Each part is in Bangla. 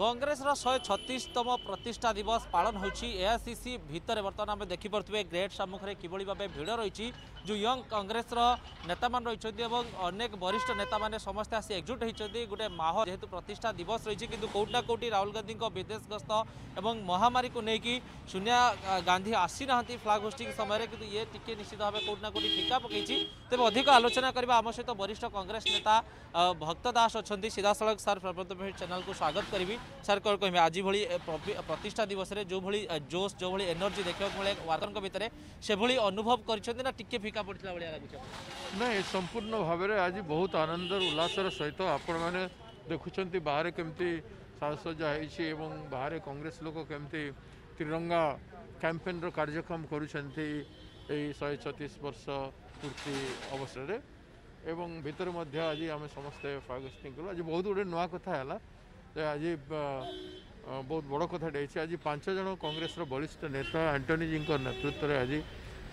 कंग्रेस शहे छतीसतम प्रतिष्ठा दिवस पालन हो होएसीसी भितर बर्तमान आम देखिपे ग्रेड सम्मुखें किभली भाव भिड़ रही जो यंग कंग्रेस नेता मान रही अनेक वरिष्ठ नेता मैंने समस्ते आसी एकजुट होती गोटे माह जेहतु प्रतिष्ठा दिवस रही कि कौटना कौटी राहुल गांधी विदेश गस्त और महामारी को लेकिन सोनिया गांधी आसी ना फ्लाग होस्टिंग समय ये टी निश्चित भाव कौटना कौटी टीका पकई तेज अधिक आलोचना करवा आम सहित वरिष्ठ कंग्रेस नेता भक्त दास अच्छा सीधा सड़क सर प्रबंध चैनल को स्वागत करी ସାର୍ କଣ କହିବେ ଆଜି ଭଳି ପ୍ରତିଷ୍ଠା ଦିବସରେ ଯେଉଁଭଳି ଜୋସ୍ ଯେଉଁଭଳି ଏନର୍ଜି ଦେଖିବାକୁ ମିଳେ ୱାର୍କରଙ୍କ ଭିତରେ ସେଭଳି ଅନୁଭବ କରିଛନ୍ତି ନା ଟିକେ ଫିକା ପଡ଼ିଥିଲା ଭଳିଆ ଲାଗୁଛି ନାଇଁ ସମ୍ପୂର୍ଣ୍ଣ ଭାବରେ ଆଜି ବହୁତ ଆନନ୍ଦର ଉଲ୍ଲାସର ସହିତ ଆପଣମାନେ ଦେଖୁଛନ୍ତି ବାହାରେ କେମିତି ସାଜସଜ୍ଜା ହେଇଛି ଏବଂ ବାହାରେ କଂଗ୍ରେସ ଲୋକ କେମିତି ତ୍ରିରଙ୍ଗା କ୍ୟାମ୍ପେନ୍ର କାର୍ଯ୍ୟକ୍ରମ କରୁଛନ୍ତି ଏହି ଶହେ ଛତିଶ ବର୍ଷ ପୂର୍ତ୍ତି ଅବସରରେ ଏବଂ ଭିତରେ ମଧ୍ୟ ଆଜି ଆମେ ସମସ୍ତେ ସ୍ୱାଗତ କଲୁ ଆଜି ବହୁତ ଗୁଡ଼ିଏ ନୂଆ କଥା ହେଲା आज बहुत बड़ कथे आज पांचज कंग्रेस बरिष्ठ नेता आंटोनी जी नेतृत्व में आज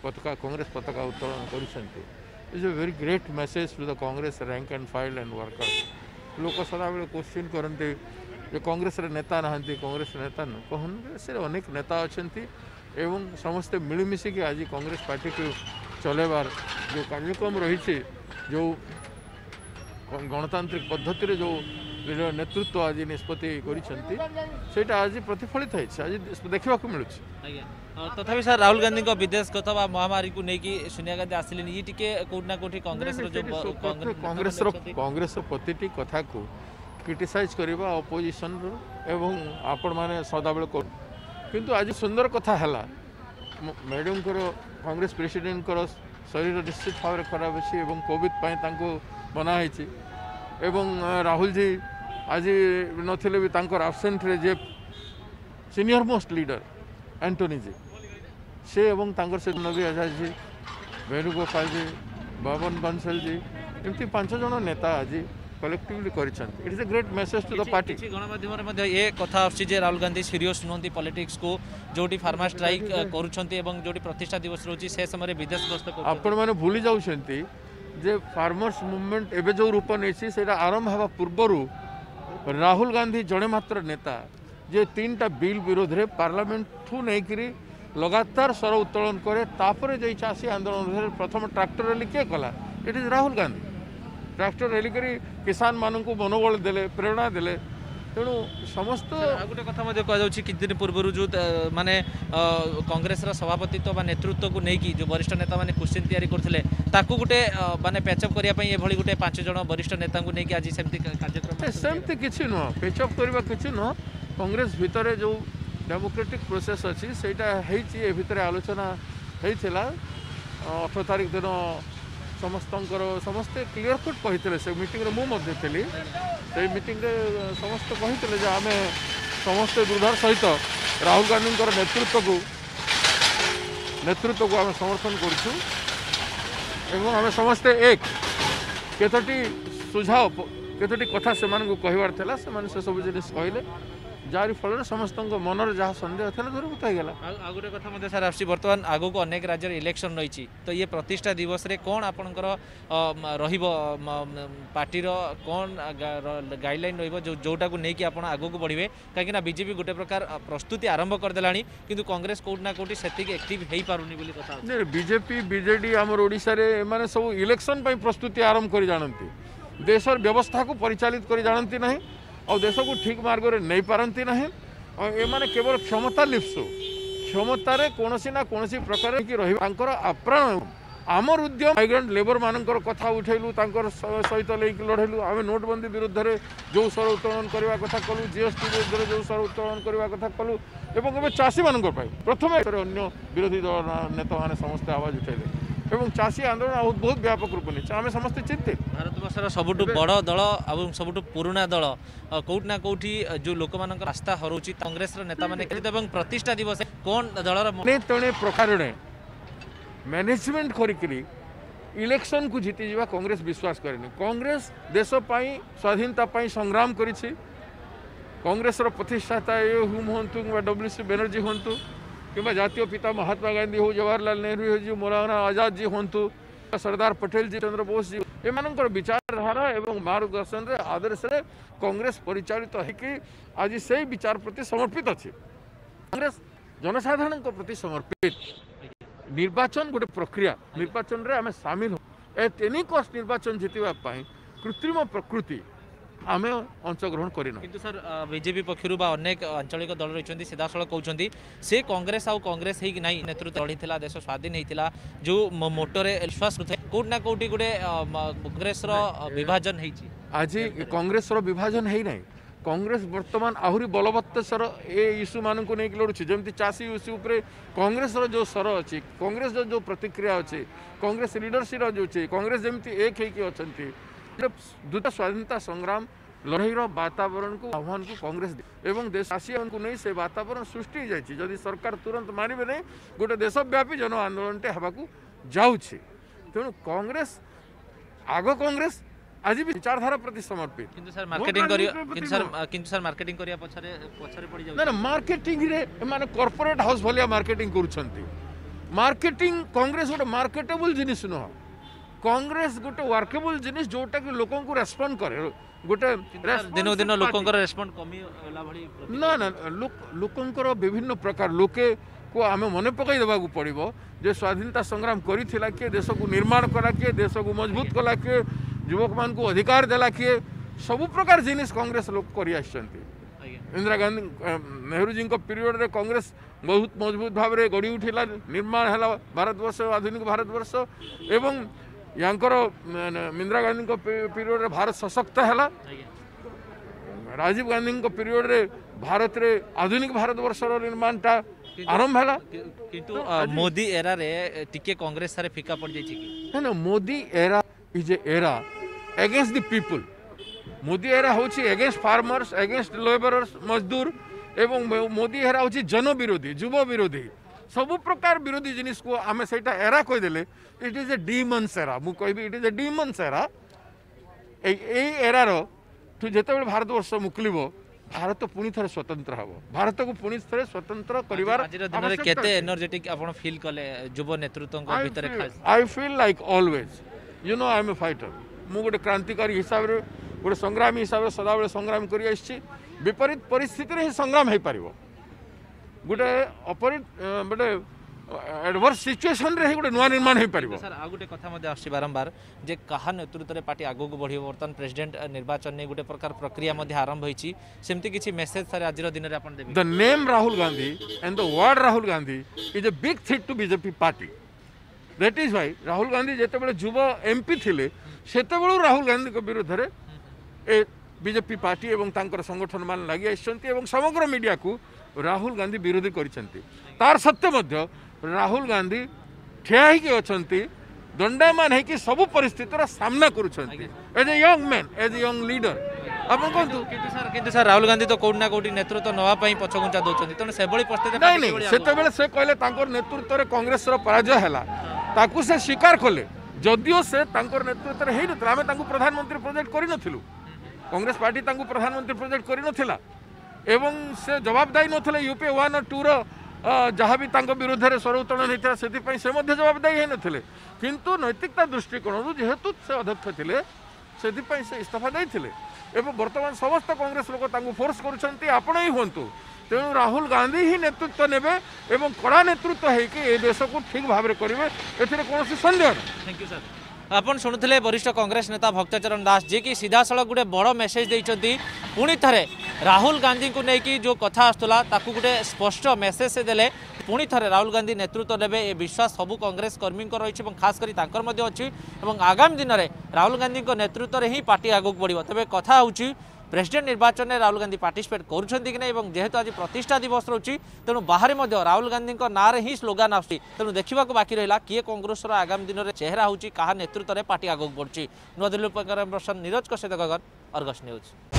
पता कंग्रेस पता उत्तोलन कर very great message to the Congress rank and file and workers लोक सदा बेले क्वेश्चन करते कंग्रेस नेता ना कंग्रेस नेता कंग्रेस अनेक नेता अच्छा समस्ते मिलमिशिक आज कंग्रेस पार्टी को चलेबार कार्यक्रम रही जो गणतांत्रिक पद्धति जो নেতৃত্ব আজ নিষ্পতি করেছেন সেটা আজ প্রতিফলিত হয়েছে আজ দেখা মিলুছে তথাপি স্যার রাহুল গান্ধী বিদেশ কথা বা মহামারী কু নেই সোনিয়া গান্ধী আসলে ইয়ে টিকি কোটি না কোটি কংগ্রেস কংগ্রেস কংগ্রেস প্রতিটি কথা ক্রিটিসাইজ করা অপোজিশন এবং আপন মানে সদাবেলে করুন কিন্তু আজ সুন্দর কথা হল ମ୍ୟାଡ଼ାମଙ୍କର কংগ্রেস প্রেসিডেন্ট শরীর নিশ্চিত ভাবে খারাপ ଅଛି এবং কোভিড পাই তা বনা হয়েছে এবং ରାହୁଲଜୀ ଆଜି ନଥିଲେ ବି ତାଙ୍କର ଆବସେଣ୍ଟରେ ଯେ ସିନିୟର ମୋଷ୍ଟ ଲିଡର ଆଣ୍ଟୋନିଜେ ସେ ଏବଂ ତାଙ୍କର ସେ ନବୀ ଆଜାଦଜୀ ବେଣୁଗୋପାଳଜୀ ବାବନ ବନସଲଜୀ ଏମିତି ପାଞ୍ଚ ଜଣ ନେତା ଆଜି କଲେକ୍ଟିଭଲି କରିଛନ୍ତି it is a great message to the party ଗଣମାଧ୍ୟମରେ ମଧ୍ୟ ଏ କଥା ଆସୁଛି ଯେ ରାହୁଲ ଗାନ୍ଧୀ ସିରିୟସ୍ ନୁହନ୍ତି ପଲିଟିକ୍ସକୁ ଯେଉଁଠି ଫାର୍ମା ଷ୍ଟ୍ରାଇକ୍ କରୁଛନ୍ତି ଏବଂ ଯେଉଁଠି ପ୍ରତିଷ୍ଠା ଦିବସ ରହୁଛି ସେ ସମୟରେ ବିଦେଶ ଗସ୍ତ ଆପଣମାନେ ଭୁଲି ଯାଉଛନ୍ତି ଯେ ଫାର୍ମର୍ସ ମୁଭମେଣ୍ଟ ଏବେ ଯେଉଁ ରୂପ ନେଇଛି ସେଇଟା ଆରମ୍ଭ ହେବା ପୂର୍ବରୁ রাহুল গান্ধী জনে মাত্র নেতা যে তিনটা বিল বিরোধে পার্লামেন্ট ঠু নেইকি লগাতার স্বর উত্তোলন করে তাপরে যাই চাষী আন্দোলন প্রথম ট্রাক্টর র্যালি কে কলা it is Rahul Gandhi tractor rally করে কিষান মানুষ মনোবল দেলে প্রেরণা দেলে ତେଣୁ ସମସ୍ତ ଆଉ ଗୋଟେ କଥା ମଧ୍ୟ କୁହାଯାଉଛି କିଛି ଦିନ ପୂର୍ବରୁ ଯେଉଁ ମାନେ କଂଗ୍ରେସର ସଭାପତିତ୍ୱ ବା ନେତୃତ୍ୱକୁ ନେଇକି ଯେଉଁ ବରିଷ୍ଠ ନେତାମାନେ କୋଶ୍ଚିନ୍ ତିଆରି କରୁଥିଲେ ତାକୁ ଗୋଟେ ମାନେ ପ୍ୟାଚଅପ୍ କରିବା ପାଇଁ ଏଭଳି ଗୋଟେ ପାଞ୍ଚ ଜଣ ବରିଷ୍ଠ ନେତାଙ୍କୁ ନେଇକି ଆଜି ସେମିତି କାର୍ଯ୍ୟକ୍ରମ ସେମିତି କିଛି ନୁହଁ ପ୍ୟାଚଅପ୍ କରିବା କିଛି ନୁହଁ କଂଗ୍ରେସ ଭିତରେ ଯେଉଁ ଡେମୋକ୍ରେଟିକ୍ ପ୍ରୋସେସ୍ ଅଛି ସେଇଟା ହେଇଛି ଏ ଭିତରେ ଆଲୋଚନା ହେଇଥିଲା ଅଠର ତାରିଖ ଦିନ ସମସ୍ତଙ୍କର ସମସ୍ତେ କ୍ଲିଅର କଟ୍ କହିଥିଲେ ସେ ମିଟିଂରେ ମୁଁ ମଧ୍ୟ ଥିଲି ସେଇ ମିଟିଂରେ ସମସ୍ତେ କହିଥିଲେ ଯେ ଆମେ ସମସ୍ତେ ଦୃଢ଼ାର ସହିତ ରାହୁଲ ଗାନ୍ଧୀଙ୍କର ନେତୃତ୍ୱକୁ ନେତୃତ୍ୱକୁ ଆମେ ସମର୍ଥନ କରୁଛୁ ଏବଂ ଆମେ ସମସ୍ତେ ଏକ କେତୋଟି ସୁଝାଅ କେତୋଟି କଥା ସେମାନଙ୍କୁ କହିବାର ଥିଲା ସେମାନେ ସେସବୁ ଜିନିଷ କହିଲେ ଯାହାରି ଫଳରେ ସମସ୍ତଙ୍କ ମନରେ ଯାହା ସନ୍ଦେହ ଥିଲା ଦୂରୀଭୂତ ହେଇଗଲା ଆଉ ଗୋଟେ କଥା ମଧ୍ୟ ସାର୍ ଆସୁଛି ବର୍ତ୍ତମାନ ଆଗକୁ ଅନେକ ରାଜ୍ୟରେ ଇଲେକ୍ସନ୍ ରହିଛି ତ ଇଏ ପ୍ରତିଷ୍ଠା ଦିବସରେ କ'ଣ ଆପଣଙ୍କର ରହିବ ପାର୍ଟିର କ'ଣ ଗାଇଡ଼ଲାଇନ୍ ରହିବ ଯେଉଁଟାକୁ ନେଇକି ଆପଣ ଆଗକୁ ବଢ଼ିବେ କାହିଁକିନା ବିଜେପି ଗୋଟେ ପ୍ରକାର ପ୍ରସ୍ତୁତି ଆରମ୍ଭ କରିଦେଲାଣି କିନ୍ତୁ କଂଗ୍ରେସ କେଉଁଠି ନା କେଉଁଠି ସେତିକି ଆକ୍ଟିଭ୍ ହେଇପାରୁନି ବୋଲି କଥା ବିଜେପି ବିଜେଡ଼ି ଆମର ଓଡ଼ିଶାରେ ଏମାନେ ସବୁ ଇଲେକ୍ସନ୍ ପାଇଁ ପ୍ରସ୍ତୁତି ଆରମ୍ଭ କରି ଜାଣନ୍ତି ଦେଶର ବ୍ୟବସ୍ଥାକୁ ପରିଚାଳିତ କରି ଜାଣନ୍ତି ନାହିଁ ଆଉ ଦେଶକୁ ଠିକ୍ ମାର୍ଗରେ ନେଇପାରନ୍ତି ନାହିଁ ଆଉ ଏମାନେ କେବଳ କ୍ଷମତା ଲିପ୍ସୁ କ୍ଷମତାରେ କୌଣସି ନା କୌଣସି ପ୍ରକାର ରହିବ ତାଙ୍କର ଆପ୍ରାଣ ଆମର ଉଦ୍ୟମ ମାଇଗ୍ରାଣ୍ଟ ଲେବରମାନଙ୍କର କଥା ଉଠାଇଲୁ ତାଙ୍କର ସହିତ ନେଇକି ଲଢ଼େଇଲୁ ଆମେ ନୋଟବନ୍ଦୀ ବିରୁଦ୍ଧରେ ଯେଉଁ ସ୍ୱର ଉତ୍ତୋଳନ କରିବା କଥା କଲୁ ଜିଏସ୍ଟି ବିରୁଦ୍ଧରେ ଯେଉଁ ସ୍ୱର ଉତ୍ତୋଳନ କରିବା କଥା କଲୁ ଏବଂ ଏବେ ଚାଷୀମାନଙ୍କ ପାଇଁ ପ୍ରଥମେ ଅନ୍ୟ ବିରୋଧୀ ଦଳ ନେତାମାନେ ସମସ୍ତେ ଆବାଜ ଉଠାଇଲେ এবং ଚାଷୀ ଆନ୍ଦୋଳନ ଆଉ ବହୁତ ବ୍ୟାପକ ରୂପ ନେଇଛି ଆମେ ସମସ୍ତେ ଚିନ୍ତିତ ଭାରତବର୍ଷର ସବୁଠୁ ବଡ଼ ଦଳ ଏବଂ ସବୁଠୁ ପୁରୁଣା ଦଳ କେଉଁଠି ନା କେଉଁଠି ଯେଉଁ ଲୋକମାନଙ୍କ ରାସ୍ତା ହରଉଛି କଂଗ୍ରେସର ନେତାମାନେ ଏବଂ ପ୍ରତିଷ୍ଠା ଦିବସ କ'ଣ ଦଳର ତେଣେ ପ୍ରକାରରେ ମ୍ୟାନେଜମେଣ୍ଟ କରିକିରି ଇଲେକ୍ସନକୁ ଜିତିଯିବା କଂଗ୍ରେସ ବିଶ୍ୱାସ କରେନି କଂଗ୍ରେସ ଦେଶ ପାଇଁ ସ୍ୱାଧୀନତା ପାଇଁ ସଂଗ୍ରାମ କରିଛି କଂଗ୍ରେସର ପ୍ରତିଷ୍ଠାତା ଏ ହୁମ୍ ହୁଅନ୍ତୁ କିମ୍ବା ଡବ୍ଲ୍ୟୁସି ବେନର୍ଜୀ ହୁଅନ୍ତୁ কিবা জাতীয় পিতা মহাত্মা গান্ধী হউ জওহরলাল নেহেরু হউ মোরা না আজাদ জি হন্তু সরদার প্যাটেল জি জন্দ্র পস জি এ মানন কর বিচার ধারা এবং মারু গসন রে আদর্শ রে কংগ্রেস পরিচালিত হকি আজি সেই বিচার প্রতি সমর্পিত আছে কংগ্রেস জনসাধারণ প্রতি সমর্পিত নির্বাচন গটি প্রক্রিয়া নির্বাচন রে আমি শামিল হ এ টেনি কষ্ট নির্বাচন জিতিব পাহি কৃত্রিম প্রকৃতি আমি অংশগ্রহণ করি না কিন্তু স্যার বিজেপি পক্ষর বা অনেক আঞ্চলিক দল রয়েছেন সিধাসল কৌন সে কংগ্রেস আউ কংগ্রেস হয়ে না নেতৃত্ব লড়ি দেশ স্বাধীন হয়েছিল যে মোটরে বিশ্বাস নথায় কোটি না কোটি গোটে কংগ্রেসর বিভাজন হয়েছে আজ কংগ্রেসর বিভাজন হয়ে না কংগ্রেস বর্তমান আহরি বলবত্তর এ ইস্যু মানুষ নিয়ে লড়ুছে যেমন চাষী ইস্যু উপরে কংগ্রেসর যে স্বর অছি কংগ্রেসর যে প্রতিক্রিয়া অছে কংগ্রেস লিডরশিপ যে কংগ্রেস যেমি এক হয়েকি অনেক দুটা স্বাধীনতা সংগ্রাম লড়াইর বাতাবরণকে আহ্বানকে কংগ্রেস এবং চাষীমানকু নেই সে বাতাবরণ সৃষ্টি হয়ে যদি সরকার তুরন্ত মানবে না গোটে দেশব্যাপী জন আন্দোলনটে হওয়া যাচ্ছে তেমন কংগ্রেস আগ কংগ্রেস আজি বি বিচারধারা প্রতি সমর্পিত মার্কেটিং করিয়া না মার্কেটিং মানে কর্পোরেট হাউস ভালো মার্কেটিং করছেন মার্কেটিং কংগ্রেস গোটে মার্কেটেবল জিনিস নয় কংগ্রেস গোটে ওয়ার্কেবল জিনিস যেটাকি লোকঙ্ রেসপন্ড করে গোটে দিন দিন লোকঙ্কর রেসপন্ড কমি না না লোকঙ্কর বিভিন্ন প্রকার লোকে কু আমি মনে পকাই দেওয়া পড়ব যে স্বাধীনতা সংগ্রাম করে কিয়ে দেশকু নির্মাণ কলা কিয়ে দেশকু মজবুত কলা কিয়ে যুবক মানুষ অধিকার দেলা কিয়ে সবু প্রকার জিনিস কংগ্রেস লোক করে আসছেন ইন্দিরা গান্ধী নেহরুজী পিরিয়ডে কংগ্রেস বহুত মজবুত ভাবে গড়ি উঠিলা নির্মাণ হল ভারতবর্ষ আধুনিক ভারতবর্ষ এবং ୟାଙ୍କର ଇନ୍ଦିରା ଗାନ୍ଧୀଙ୍କ ପିରିୟଡ଼ରେ ଭାରତ ସଶକ୍ତ ହେଲା ରାଜୀବ ଗାନ୍ଧୀଙ୍କ ପିରିୟଡ଼ରେ ଭାରତରେ ଆଧୁନିକ ଭାରତବର୍ଷର ନିର୍ମାଣଟା ଆରମ୍ଭ ହେଲା କିନ୍ତୁ ମୋଦି ଏରାରେ ଟିକେ କଂଗ୍ରେସ ସାରେ ଫିକା ପଡ଼ିଯାଇଛି କି ନା ନା ମୋଦି ଏରା ଇଜ୍ ଏ ଏରା ଏଗେନଷ୍ଟ ଦି ପିପୁଲ ମୋଦି ଏରା ହେଉଛି ଏଗେନଷ୍ଟ ଫାର୍ମର୍ସ ଏଗେନଷ୍ଟ ଲେବରର୍ସ ମଜଦୁର ଏବଂ ମୋଦି ଏରା ହେଉଛି ଜନ ବିରୋଧୀ ଯୁବ ବିରୋଧୀ ସବୁ ପ୍ରକାର ବିରୋଧୀ ଜିନିଷକୁ ଆମେ ସେଇଟା ଏରା କହିଦେଲେ ଇଟ୍ ଇଜ୍ ଏ ଡିମନ୍ସ ଏରା ମୁଁ କହିବି ଇଟ୍ ଇଜ୍ ଏ ଡିମନ୍ସ ଏରା ଏଇ ଏଇ ଏରାର ଠୁ ଯେତେବେଳେ ଭାରତବର୍ଷ ମୁକୁଳିବ ଭାରତ ପୁଣି ଥରେ ସ୍ୱତନ୍ତ୍ର ହେବ ଭାରତକୁ ପୁଣି ଥରେ ସ୍ୱତନ୍ତ୍ର କରିବାର କେତେ ଏନର୍ଜେଟିକ୍ ଆପଣ ଫିଲ୍ କଲେ ଯୁବ ନେତୃତ୍ୱଙ୍କ ଭିତରେ I feel like always you know I am a fighter ମୁଁ ଗୋଟେ କ୍ରାନ୍ତିକାରୀ ହିସାବରେ ଗୋଟେ ସଂଗ୍ରାମୀ ହିସାବରେ ସଦାବେଳେ ସଂଗ୍ରାମ କରି ଆସିଛି ବିପରୀତ ପରିସ୍ଥିତିରେ ହିଁ ସଂଗ୍ରାମ ହୋଇପାରିବ ଗୋଟେ ଅପରି ଗୋଟେ ଆଡ଼ଭର୍ସ ସିଚୁଏସନ୍ରେ ହିଁ ଗୋଟେ ନୂଆ ନିର୍ମାଣ ହୋଇପାରିବ ସାର୍ ଆଉ ଗୋଟେ କଥା ମଧ୍ୟ ଆସୁଛି ବାରମ୍ବାର ଯେ କାହା ନେତୃତ୍ୱରେ ପାର୍ଟି ଆଗକୁ ବଢ଼ିବ ବର୍ତ୍ତମାନ ପ୍ରେସିଡେଣ୍ଟ ନିର୍ବାଚନ ନେଇ ଗୋଟେ ପ୍ରକାର ପ୍ରକ୍ରିୟା ମଧ୍ୟ ଆରମ୍ଭ ହୋଇଛି ସେମିତି କିଛି ମେସେଜ୍ ସାର୍ ଆଜିର ଦିନରେ ଆପଣ ଦେବେ the name Rahul Gandhi and the word Rahul Gandhi is a big ଥିଟ୍ to BJP party that is why Rahul Gandhi ଯେତେବେଳେ ଯୁବ ଏମ୍ପି ଥିଲେ ସେତେବେଳୁ ରାହୁଲ ଗାନ୍ଧୀଙ୍କ ବିରୁଦ୍ଧରେ ଏ ବିଜେପି ପାର୍ଟି ଏବଂ ତାଙ୍କର ସଂଗଠନମାନେ ଲାଗି ଆସିଛନ୍ତି ଏବଂ ସମଗ୍ର ମିଡ଼ିଆକୁ ରାହୁଲ ଗାନ୍ଧୀ ବିରୋଧୀ କରିଛନ୍ତି ତାର ସତ୍ତ୍ୱେ ମଧ୍ୟ ରାହୁଲ ଗାନ୍ଧୀ ଠିଆ ହେଇକି ଅଛନ୍ତି ଦଣ୍ଡାୟମାନ ହେଇକି ସବୁ ପରିସ୍ଥିତିର ସାମ୍ନା କରୁଛନ୍ତି as a young man as a young leader ଆପଣ କୁହନ୍ତୁ କିନ୍ତୁ ସାର୍ କିନ୍ତୁ ସାର୍ ରାହୁଲ ଗାନ୍ଧୀ ତ କୋଉଠି ନା କୋଉଠି ନେତୃତ୍ୱ ନେବା ପାଇଁ ପଛଘୁଞ୍ଚା ଦେଉଛନ୍ତି ତେଣୁ ସେଭଳି ପରିସ୍ଥିତି ନାଇଁ ନାଇଁ ସେତେବେଳେ ସେ କହିଲେ ତାଙ୍କର ନେତୃତ୍ୱରେ କଂଗ୍ରେସର ପରାଜୟ ହେଲା ତାକୁ ସେ ସ୍ୱୀକାର କଲେ ଯଦିଓ ସେ ତାଙ୍କର ନେତୃତ୍ୱରେ ହେଇନଥିଲା ଆମେ ତାଙ୍କୁ ପ୍ରଧାନମନ୍ତ୍ରୀ ପ୍ରୋଜେକ୍ଟ କରିନଥିଲୁ କଂଗ୍ରେସ ପାର୍ଟି ତାଙ୍କୁ ପ୍ରଧାନମନ୍ତ୍ରୀ ପ୍ରୋଜେକ୍ଟ କରିନଥିଲା ଏବଂ ସେ ଜବାବଦାୟୀ ନଥିଲେ ୟୁପି ୱାନ୍ ଟୁର ଯାହା ବି ତାଙ୍କ ବିରୁଦ୍ଧରେ ସ୍ୱରଉତ୍ତୋଳନ ହୋଇଥିଲା ସେଥିପାଇଁ ସେ ମଧ୍ୟ ଜବାବଦାୟୀ ହୋଇନଥିଲେ କିନ୍ତୁ ନୈତିକତା ଦୃଷ୍ଟିକୋଣରୁ ଯେହେତୁ ସେ ଅଧ୍ୟକ୍ଷ ଥିଲେ ସେଥିପାଇଁ ସେ ଇସ୍ତଫା ଦେଇଥିଲେ ଏବଂ ବର୍ତ୍ତମାନ ସମସ୍ତ କଂଗ୍ରେସ ଲୋକ ତାଙ୍କୁ ଫୋର୍ସ କରୁଛନ୍ତି ଆପଣ ହିଁ ହୁଅନ୍ତୁ ତେଣୁ ରାହୁଲ ଗାନ୍ଧୀ ହିଁ ନେତୃତ୍ୱ ନେବେ ଏବଂ କଡ଼ା ନେତୃତ୍ୱ ହୋଇକି ଏ ଦେଶକୁ ଠିକ୍ ଭାବରେ କରିବେ ଏଥିରେ କୌଣସି ସନ୍ଦେହ ନାହିଁ ଥ୍ୟାଙ୍କ ୟୁ ସାର୍ ଆପଣ ଶୁଣୁଥିଲେ ବରିଷ୍ଠ କଂଗ୍ରେସ ନେତା ଭକ୍ତଚରଣ ଦାସ ଯିଏକି ସିଧାସଳଖ ଗୋଟେ ବଡ଼ ମେସେଜ ଦେଇଛନ୍ତି ପୁଣି ଥରେ রাহুল গান্ধীকে নেই যে কথা আসুলা তাকে গোটে স্পষ্ট মেসেজ সে দেলে পুঁ থে রাহুল গান্ধী নেতৃত্ব নেবে এ বিশ্বাস সবু কংগ্রেস কর্মীঙ্কর রয়েছে এবং খাস করে তাঁর মধ্যে অছি এবং আগামী দিনের রাহুল গান্ধীক নেতৃত্বরে হি পার্টি আগুক বড় তবে কথা হচ্ছে প্রেসিডেন্ট নির্বাচনে রাহুল গান্ধী পার্টিসিপেট করছেন কি না এবং যেহেতু আজ প্রতিষ্ঠা দিবস রয়েছে তেমন বাহারে মধ্যে রাহুল গান্ধী নাঁরে হি স্লোগান আসছে তেমন দেখা বাকি রহলা কি কংগ্রেসর আগামী দিনের চেহারা হচ্ছে কাহা নেতৃত্বের পার্টি আগুক বড়ছে নূদিল্লী প্রকার রোশন নীরজ সহ গগন অর্গস নিউজ